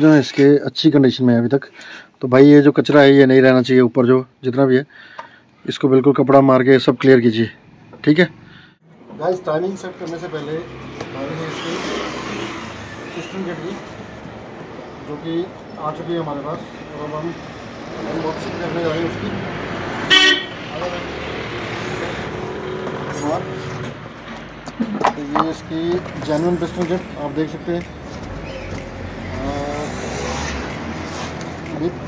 जो है, इसके अच्छी कंडीशन में है अभी तक। तो भाई, ये जो कचरा है, ये नहीं रहना चाहिए ऊपर जो, जितना भी है। इसको बिल्कुल कपड़ा मार के सब क्लियर कीजिए। ठीक है? गाइस टाइमिंग सेट करने से पहले सिस्टम गेट की जो कि आ चुकी है हमारे पास। और अब हम अनबॉक्सिंग करने जा रहे हैं उसकी। इसकी जेनवन पिस्टन किट आप देख सकते हैं।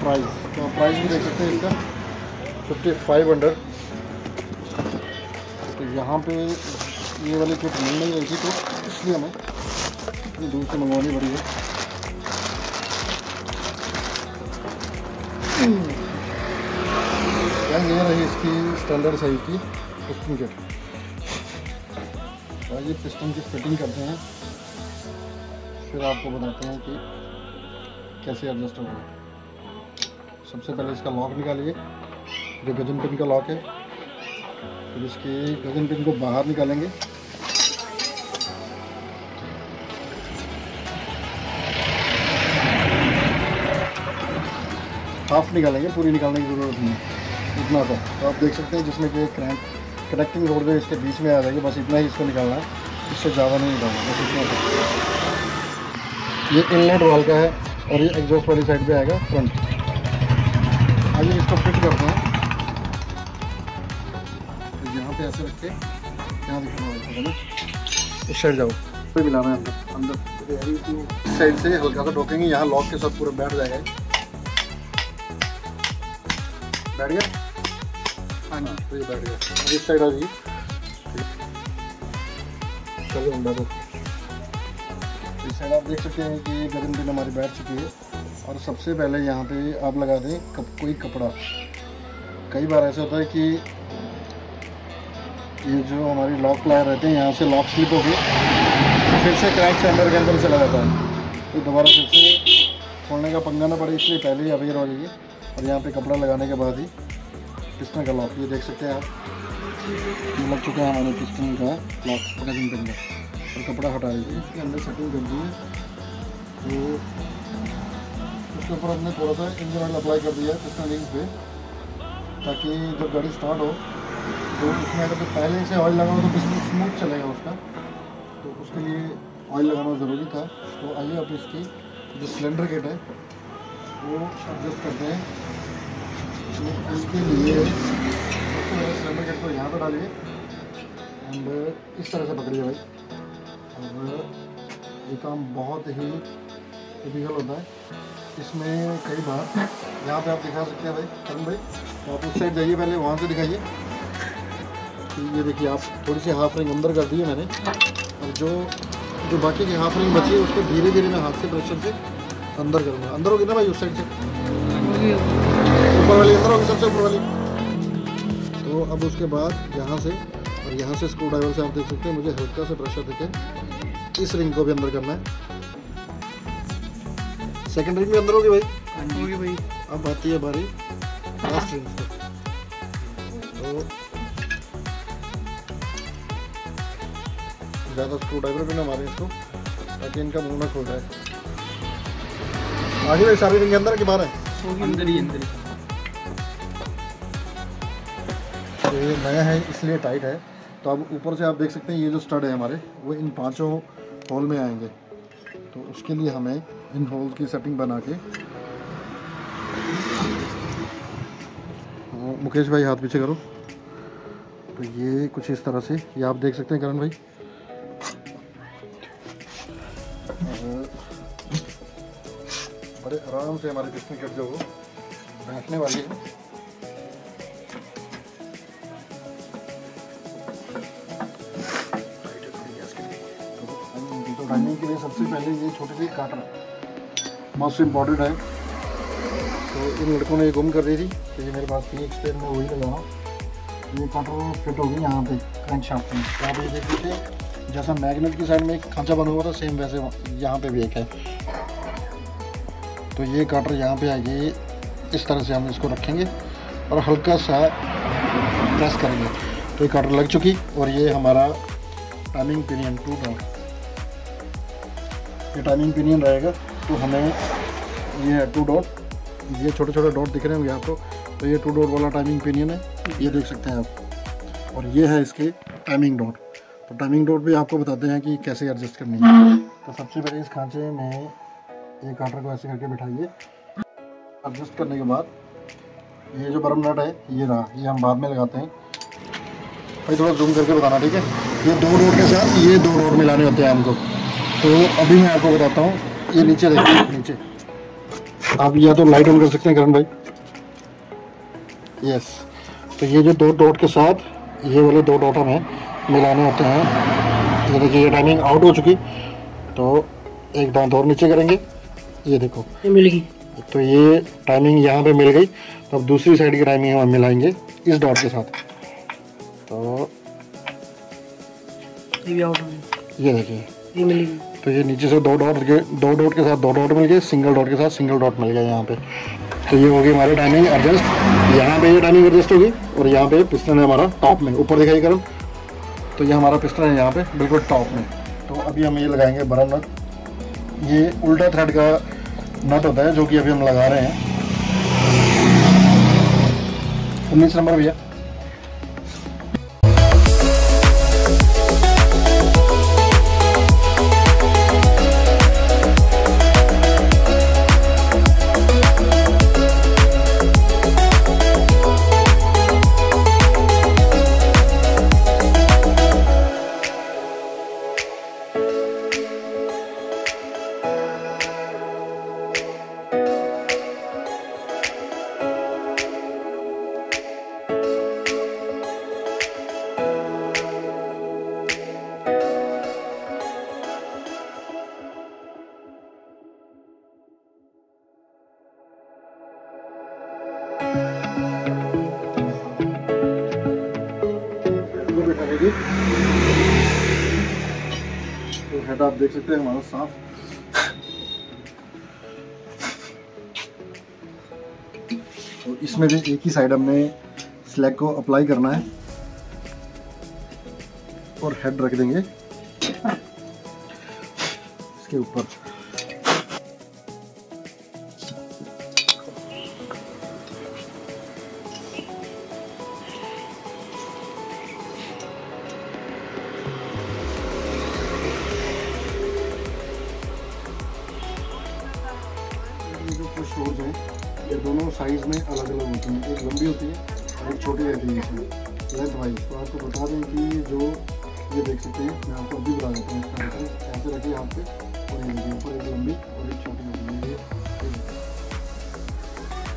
प्राइस तो प्राइस भी देख सकते हैं इसका। फिफ्टी फाइव हंड्रेड तो यहाँ पे ये वाली किट मिल नहीं रही थी तो इसलिए हमें इतनी दूर से मंगवानी पड़ी है। ये रही इसकी स्टैंडर्ड साइज़ की पिस्टन किट ये पिस्टन की फिटिंग करते हैं। फिर आपको बताते हैं कि कैसे एडजस्ट होगा। सबसे पहले इसका लॉक निकालिए। जो गजन पिन का लॉक है, फिर इसकी गजन पिन को बाहर निकालेंगे। हाफ़ निकालेंगे, पूरी निकालने की ज़रूरत नहीं है। इतना तो आप देख सकते हैं जिसमें कि क्रैंक कनेक्टिंग रोड जो इसके बीच में आ जाएगी, बस इतना ही इसको निकालना है। इससे ज़्यादा नहीं निकालना बस इतना ये इनलेट वाल का है और ये एग्जॉस्ट वाली साइड पे आएगा फ्रंट आइए इसको फिट करते हैं। यहाँ पे ऐसे रख के, यहाँ दिखना ना। इस साइड जाओ। मिलाना है अंदर अंदर। इस साइड से हल्का सा यहाँ लॉक के साथ पूरा बैठ जाएगा। बैठ गया? हाँ जी। तो ये बैठ गया। इस साइड आ चलो अंदर दो इस साइड आप देख सकते हैं कि गर्म दिन हमारी बैठ चुकी है। और सबसे पहले यहाँ पे आप लगा दें कप, कोई कपड़ा। कई बार ऐसा होता है कि ये जो हमारी लॉक प्लायर रहते हैं यहाँ से लॉक स्लिप होगी फिर से क्रैक चैम्बर के अंदर चला जाता है। तो दोबारा फिर से खोलने का पंगा ना पड़े इसलिए पहले ही अवेयर हो जाइए। और यहाँ पे कपड़ा लगाने के बाद ही पिस्टन का लॉक ये देख सकते हैं आप। लग चुका है हमारे पिस्टन का लॉक पिन का और कपड़ा हटा दीजिए। इसके अंदर सेटिंग कर दिए। तो उसके ऊपर हमने थोड़ा सा इंजन ऑयल अप्लाई कर दिया है लिंक पे, ताकि जब गाड़ी स्टार्ट हो तो उसमें अगर पहले से ऑयल लगाओ तो पिस्टन स्मूथ चलेगा उसका। तो उसके लिए ऑयल लगाना ज़रूरी था। तो आइए अब इसकी जो सिलेंडर गेट है, वो एडजस्ट करते हैं। इसके लिए सिलेंडर गेट को यहाँ पर डालिए। एंड इस तरह से पकड़िए भाई। और ये काम बहुत ही टिपिकल होता है। इसमें कई बार यहाँ पे आप दिखा सकते हैं भाई। करण भाई तो आप उस साइड जाइए पहले, वहाँ से दिखाइए। तो ये देखिए, आप थोड़ी सी हाफ़ रिंग अंदर कर दी है मैंने। और जो जो बाकी की हाफ़ रिंग बची है, उसको धीरे धीरे मैं हाथ से प्रेशर से अंदर करूँगा। अंदर होगी ना भाई उस साइड से? ऊपर वाली अंदर होगी सबसे ऊपर वाली। तो अब उसके बाद यहाँ से और यहाँ से स्क्रू ड्राइवर से आप देख सकते हैं मुझे हल्का से प्रेशर देखे इस रिंग को भी अंदर करना है। सेकंड रिंग भी अंदर होगी भाई? हाँ होगी भाई। अब आती है बारी लास्ट रिंग तो ज़्यादा स्क्रू ड्राइवर भी ना मारे इसको ताकि इनका मुँह ना खोल जाए। आगे भाई सारी रिंग अंदर के बाहर है? अंदर ही अंदर तो ये नया है, इसलिए टाइट है। तो अब ऊपर से आप देख सकते हैं, ये जो स्टड है हमारे, वो इन पाँचों होल में आएँगे। तो उसके लिए हमें इन होल्स की सेटिंग बना के मुकेश भाई हाथ पीछे करो। तो ये कुछ इस तरह से, ये आप देख सकते हैं करण भाई। बड़े आराम से हमारे पिस्टन कट जो बैठने वाली है। टाइमिंग के लिए सबसे पहले ये छोटे से काटर मोस्ट इंपॉर्टेंट है। तो इन लड़कों ने ये गुम कर दी थी। तो ये मेरे पास थी एक्सपेयर में वही लगाऊँ ये काटर फिट होगी यहाँ पे क्रैंक शाफ्ट में तो आप ये देख लीजिए जैसा मैग्नेट की साइड में एक खांचा बना हुआ था सेम वैसे यहाँ पे भी एक है। तो ये काटर यहाँ पे आएगी। इस तरह से हम इसको रखेंगे और हल्का सा प्रेस करेंगे। तो ये काटर लग चुकी और ये हमारा टाइमिंग पीरियड टू डॉट ये टाइमिंग पिनियन रहेगा तो हमें ये टू डॉट ये छोटे छोटे डॉट दिख रहे होंगे आपको तो ये टू डॉट वाला टाइमिंग पिनियन है, ये देख सकते हैं आप। और ये है इसके टाइमिंग डॉट तो टाइमिंग डॉट भी आपको बताते हैं कि कैसे एडजस्ट करनी है। तो सबसे पहले इस खांचे में ये काटर को ऐसे करके बिठाइए। एडजस्ट करने के बाद, ये जो बरम नट है, ये रहा, ये हम बाद में लगाते हैं। भाई थोड़ा जूम करके बताना, ठीक है? ये दो रोड के साथ ये दो रोड मिलाने होते हैं हमको। तो अभी मैं आपको बताता हूँ ये नीचे देखिए नीचे। आप या तो लाइट ऑन कर सकते हैं करण भाई। यस तो ये जो दो डॉट के साथ ये वाले दो डॉट हमें मिलाने होते हैं। ये देखिए ये टाइमिंग आउट हो चुकी। तो एक दांत और नीचे करेंगे। ये देखो। ये मिल गई तो ये टाइमिंग यहाँ पे मिल गई। तो अब दूसरी साइड की टाइमिंग हम मिलाएँगे इस डॉट के साथ। तो ये देखिए। ये मिल गई तो ये नीचे से दो डॉट के, दो डॉट के साथ, दो डॉट मिल गए सिंगल डॉट के साथ सिंगल डॉट मिल गया यहाँ पे। तो ये होगी हमारी टाइमिंग एडजस्ट यहाँ पे ये टाइमिंग एडजस्ट होगी और यहाँ पे पिस्टन है हमारा टॉप में। ऊपर दिखाई करो। तो ये हमारा पिस्टन है यहाँ पे, बिल्कुल टॉप में। तो अभी हम ये लगाएँगे बरम नट ये उल्टा थ्रेड का नट होता है, जो कि अभी हम लगा रहे हैं। उन्नीस नंबर भैया। तो हेड आप देख सकते हैं हमारा साफ़ और इसमें भी एक ही साइड हमने स्लैग को अप्लाई करना है और हेड रख देंगे। इसके ऊपर। इसमें लेंथ वाइज तो आपको बता दें कि जो ये देख सकते हैं मैं आपको अभी बता देता हूँ इसका डिफरेंस ऐसे रखिए हाथ पे और ये देखिए ऊपर एक लंबी और एक छोटी है। ये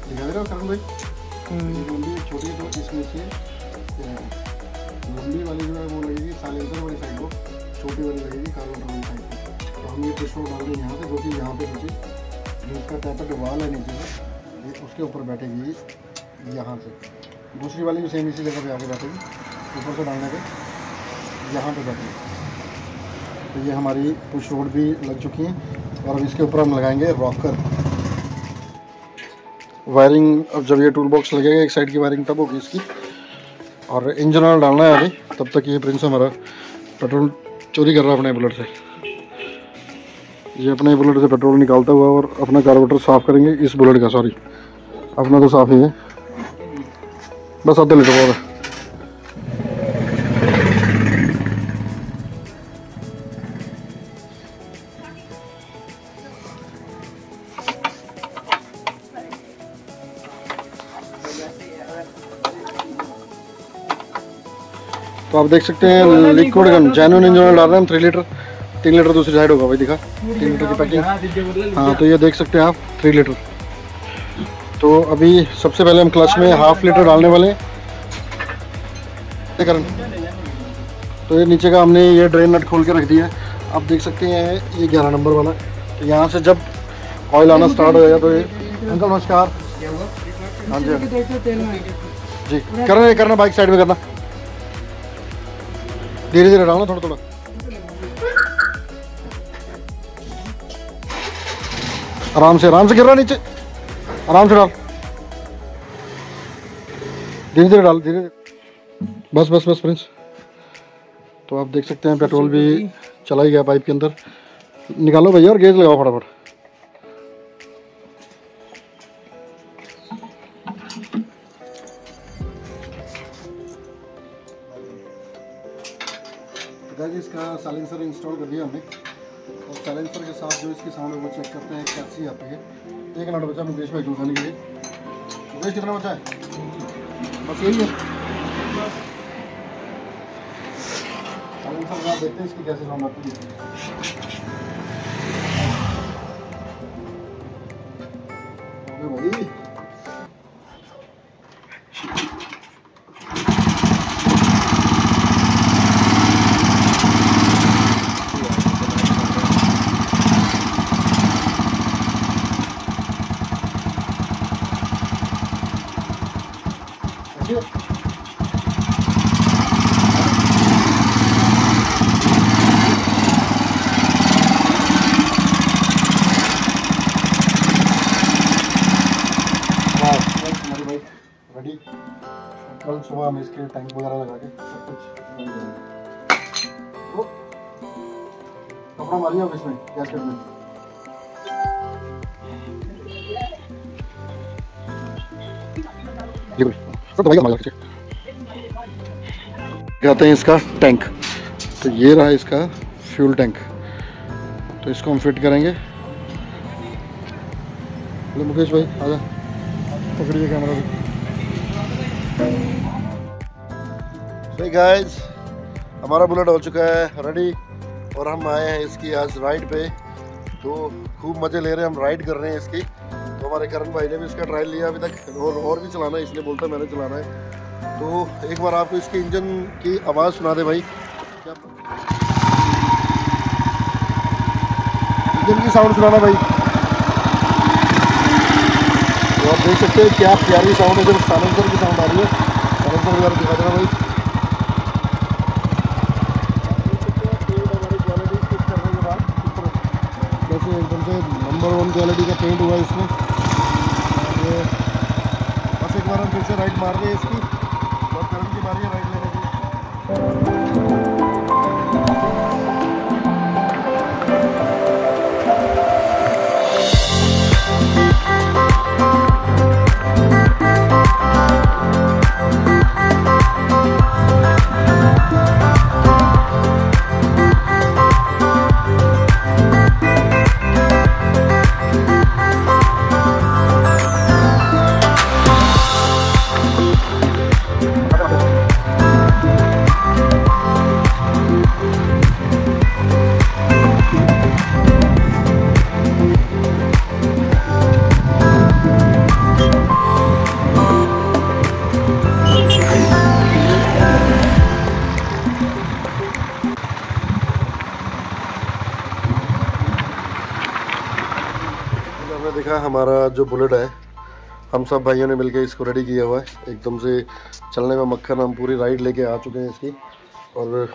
दिखा दे रहा हो भाई? ये लंबी छोटी तो इसमें से लंबी वाली जो है वो लगेगी साइलेंसर वाली साइड को छोटी वाली लगेगी कार्बोटर वाली साइड को। तो हम ये पुश डाल देंगे यहाँ से जो कि यहाँ पे नीचे जो इसका टैपेट वाल है नीचे उसके ऊपर बैठेगी यहाँ से। दूसरी वाली भी सेम इसी जगह पे आके बैठेगी ऊपर से डालने पे यहाँ पे बैठेगी तो ये हमारी पुश रोड भी लग चुकी हैं और अब इसके ऊपर हम लगाएँगे रॉकर वायरिंग अब जब ये टूल बॉक्स लगेगा, एक साइड की वायरिंग तब होगी इसकी। और इंजन ऑयल डालना है अभी, तब तक ये प्रिंस हमारा पेट्रोल चोरी कर रहा है अपने बुलेट से। ये अपने बुलेट से पेट्रोल निकालता हुआ और अपना कार्बोरेटर साफ़ करेंगे, इस बुलेट का सॉरी अपना तो साफ़ ही है। बस आधा लीटर और तो आप देख सकते हैं लिक्विड गन जैनुअन इंजन डाल रहे हैं थ्री लीटर तीन लीटर दूसरी साइड होगा भाई दिखा। तीन लीटर की पैकिंग हाँ तो ये देख सकते हैं आप थ्री लीटर तो अभी सबसे पहले हम क्लच में हाफ़ लीटर डालने वाले हैं। तो ये नीचे का हमने ये ड्रेन नट खोल के रख दिया है। आप देख सकते हैं, ये ग्यारह नंबर वाला तो यहाँ से जब ऑयल आना स्टार्ट हो जाएगा तो ये अंकल, नमस्कार। हाँ जी हाँ। जी। करना करना बाइक साइड में करना। धीरे धीरे डालना थोड़ा थोड़ा। आराम से आराम से गिर रहा नीचे। आराम से डाल। धीरे धीरे डाल, धीरे बस बस बस प्रिंस तो आप देख सकते हैं, पेट्रोल भी चला ही गया पाइप के अंदर। निकालो भैया और गेज लगाओ फटाफट। गाइस इसका साइलेंसर इंस्टॉल कर दिया हमने। और साइलेंसर के साथ जो इसकी साउंड है, वो चेक करते हैं, कैसी आती है एक मिनट बचा मुकेश भाई को खाने के लिए। मुकेश कितना बचा है? बस यही है। देखते हैं इसकी कैसे साउंड आती है। भाई देखिए बस, बस हमारी बाइक रेडी कल सुबह हम इसके टैंक वगैरह लगा के तो कपड़ा मारिए आप इसमें गैसकेट में कहते हैं इसका टैंक तो ये रहा इसका फ्यूल टैंक तो इसको हम फिट करेंगे। मुकेश भाई आजा पकड़िए कैमरा भी सही गाइस हमारा बुलेट हो चुका है रेडी और हम आए हैं इसकी आज राइड पे। तो खूब मज़े ले रहे हैं, हम राइड कर रहे हैं इसकी। तो हमारे करण भाई ने भी इसका ट्रायल लिया अभी तक और और भी चलाना है, इसलिए बोलता है मैंने चलाना है। तो एक बार आपको इसके इंजन की आवाज़ सुना दे भाई। क्या इंजन की साउंड सुनाना भाई। तो आप देख सकते हैं क्या प्यारी साउंड है, जब साइलेंसर की साउंड आ रही है। साइलेंसर वगैरह दिखा देना भाई कैसे एकदम से नंबर वन क्वालिटी का पेंट हुआ है इसमें। ये बस एक बार हम फिर से राइट मार रहे हैं इसकी। और करंट की मारिए राइड लेने की। देखा हमारा जो बुलेट है हम सब भाइयों ने मिलकर इसको रेडी किया हुआ है। एकदम से चलने में मक्खन हम पूरी राइड लेके आ चुके हैं इसकी। और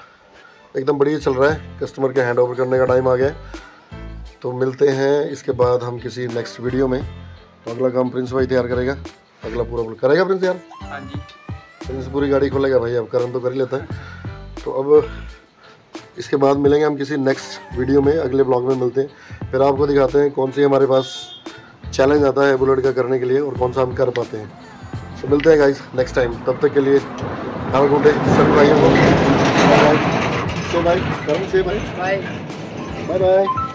एकदम बढ़िया चल रहा है। कस्टमर के हैंड ओवर करने का टाइम आ गया है। तो मिलते हैं इसके बाद हम किसी नेक्स्ट वीडियो में। तो अगला काम प्रिंस भाई तैयार करेगा। अगला पूरा करेगा प्रिंस यार? हाँ जी। प्रिंस पूरी गाड़ी खोलेगा भाई। अब करन तो कर ही लेता है। तो अब इसके बाद मिलेंगे हम किसी नेक्स्ट वीडियो में। अगले ब्लॉग में मिलते हैं। फिर आपको दिखाते हैं कौन सी हमारे पास। चैलेंज आता है बुलेट का करने के लिए और कौन सा हम कर पाते हैं। तो मिलते हैं गाइस नेक्स्ट टाइम तब तक के लिए हर गुड डे सभी भाइयों को। बाय बाय से भाई से भाई बाय बाय बाय